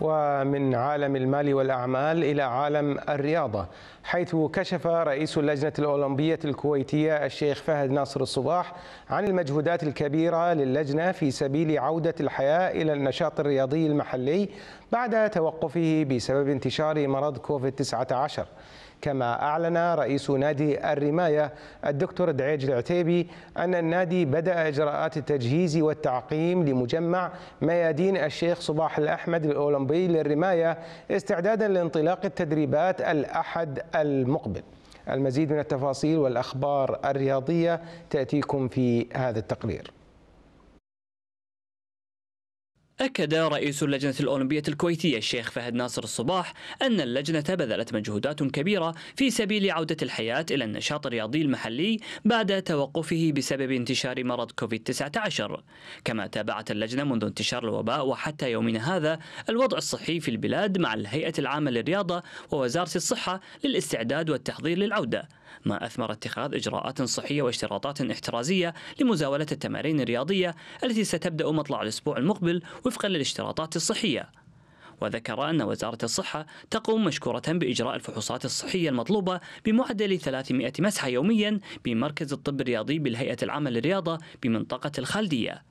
ومن عالم المال والأعمال إلى عالم الرياضة حيث كشف رئيس اللجنة الأولمبية الكويتية الشيخ فهد ناصر الصباح عن المجهودات الكبيرة للجنة في سبيل عودة الحياة إلى النشاط الرياضي المحلي بعد توقفه بسبب انتشار مرض كوفيد-19 كما أعلن رئيس نادي الرماية الدكتور دعيج العتيبي أن النادي بدأ إجراءات التجهيز والتعقيم لمجمع ميادين الشيخ صباح الأحمد الأولمبي للرماية استعدادا لانطلاق التدريبات الأحد المقبل. المزيد من التفاصيل والأخبار الرياضية تأتيكم في هذا التقرير. أكد رئيس اللجنة الأولمبية الكويتية الشيخ فهد ناصر الصباح أن اللجنة بذلت مجهودات كبيرة في سبيل عودة الحياة إلى النشاط الرياضي المحلي بعد توقفه بسبب انتشار مرض كوفيد-19 كما تابعت اللجنة منذ انتشار الوباء وحتى يومنا هذا الوضع الصحي في البلاد مع الهيئة العامة للرياضة ووزارة الصحة للاستعداد والتحضير للعودة. ما أثمر اتخاذ إجراءات صحية واشتراطات احترازية لمزاولة التمارين الرياضية التي ستبدأ مطلع الأسبوع المقبل وفقا للاشتراطات الصحية. وذكر أن وزارة الصحة تقوم مشكورة بإجراء الفحوصات الصحية المطلوبة بمعدل 300 مسحة يوميا بمركز الطب الرياضي بالهيئة العامة للرياضة بمنطقة الخالدية.